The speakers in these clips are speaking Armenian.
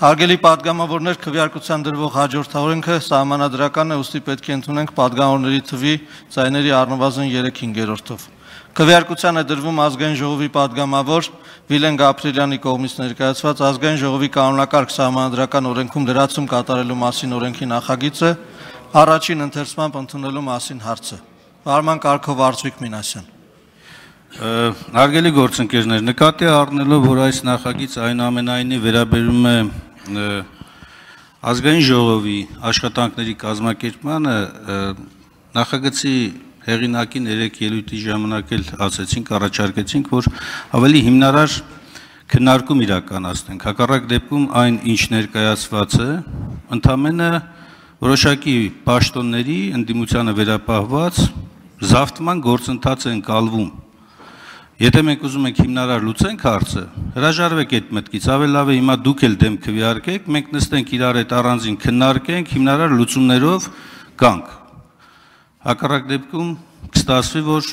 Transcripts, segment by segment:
Արգելի падգամավորներ քվեարկության դրվող հաջորդ օրենքը սահմանադրական է, ուստի պետք է ընդունենք падգամավորների թվի ծայների առնվազն 3/5-ով։ Քվեարկության է դրվում ազգային ժողովի падգամավոր Վիլեն Գաբրիելյանի կողմից ներկայացված ազգային ժողովի կանոնակարգ սահմանադրական օրենքում դրացում կատարելու մասին օրենքի նախագիծը առաջին ընթերցմամբ ընդունելու մասին հարցը։ Վարման կարգով Արծիկ Մինասյան։ Հարգելի գործընկերներ, նկատի առնելով, որ այս նախագիծ այնուամենայնիվ վերաբերում է այն ազգային ժողովի աշխատանքների կազմակերպմանը, նախագծի հեղինակին երեք ելույթի ժամանակ էլ ասեցինք, առաջարկեցինք, որ ավելի հիմնարար քննարկում իրականացնենք։ Հակառակ դեպքում այն ինչ ներկայացված է, ընդամենը որոշակի պաշտոնների ընդդիմությանը վերապահված զավթման գործընթաց են կալվում Եթե մենք ուզում ենք հիմնարար լուծենք հարցը, հրաժարվեք այդ մտքից, ավելի լավ է հիմա դուք էլ դեմ քվեարկեք, մենք նստենք իրար այդ առանձին քննարկենք, հիմնարար լուծումներով գանք։ Հակառակ դեպքում կստացվի, որ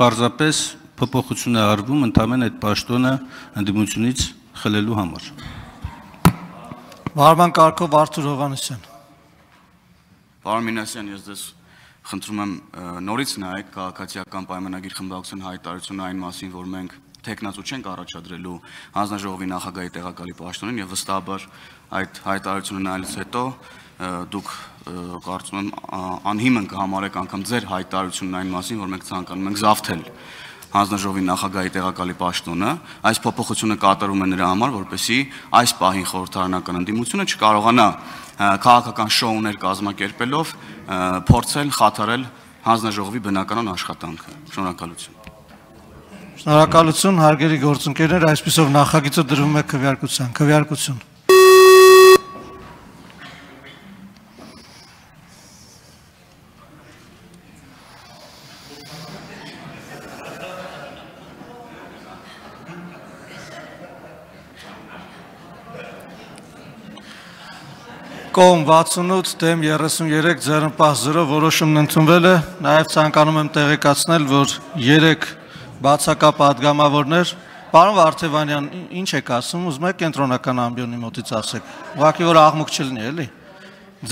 պարզապես փոփոխություն է արվում ընդամեն այդ պաշտոնը ընդդիմությունից խլելու համար։ Վարման կարգով Արթուր Հովանեսյան։ Պարոն Մինասյան, ես դες խնդրում եմ նորից նայեք քաղաքացիական պայմանագիր խմբակցության հայտարարությունը այն մասին, որ մենք տեխնացու չենք առաջադրելու հանձնաժողովի նախագահի տեղակալի պաշտոնին եւ վստահաբար այդ հայտարարությունը նայելուց հետո դուք կարծում եմ անհիմն կհամարեք անգամ ձեր հայտարարությունն այն մասին, որ մենք ցանկանում ենք զավթել հանձնաժողովի նախագահի տեղակալի պաշտոնը, այս փոփոխությունը կատարում է նրա համար, որպեսզի այս պահին խորհրդարանական ընդդիմությունը չկարողանա քաղաքական շոուներ կազմակերպելով փորձել խաթարել հանձնաժողովի բնականon աշխատանքը։ Շնորհակալություն։ Շնորհակալություն, հարգելի գործընկերներ, այսպեսով նախագիծը դրվում է քվեարկության։ Քվեարկություն։ Կոմ 68 դեմ 33 ձեռնպահ 0 որոշումն ընդունվել է։ Նաև ցանկանում եմ տեղեկացնել, որ 3 բացակապ падգամավորներ Պարոն Վարդևանյան, ինչ եք ասում, ուզում եք կենտրոնական ամբիոնի մոտից ասեք։ Ուղղակի որ աղմուկ չլինի, էլի։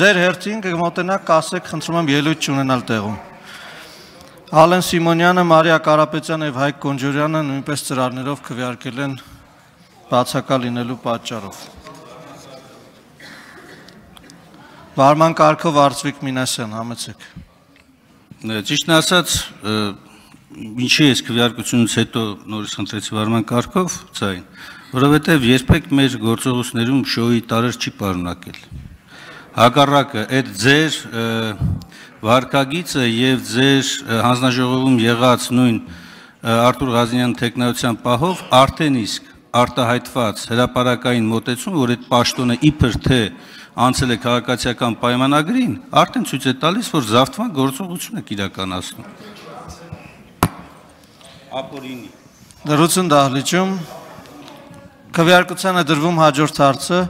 Ձեր հերթին կմոտենաք, կասեք, խնդրում եմ ելույթ չունենալ տեղում։ Ալեն Սիմոնյանը, Մարիա Կարապետյանը եւ Հայկ Կոնջուրյանը նույնպես ծրարներով քվեարկել են բացակա լինելու պատճառով։ Վարման կարգով Արծվիկ Մինասյան, համեցեք։ Ճիշտն ասած, ինչի ես քվեարկությունից հետո նորից խնդրեցի վարման կարգով ցայն, որովհետև երբեք մեր գործողություններում շոուի տարեր չի պարունակել։ Հակառակը այդ ձեր վարկագիծը եւ ձեր հանձնաժողովում եղած նույն Արտուր Ղազինյան տեխնայության պահով արդեն իսկ արտահայտված հրաապարակային մոտեցում, որ այդ պաշտոնը իբր թե անցել է քաղաքացիական պայմանագրին, արդեն ցույց է տալիս, որ զավթման գործողություն եք իրականացնում։ Ապորինի։ Լրություն դահլիճում քվեարկությանը դրվում հաջորդ հարցը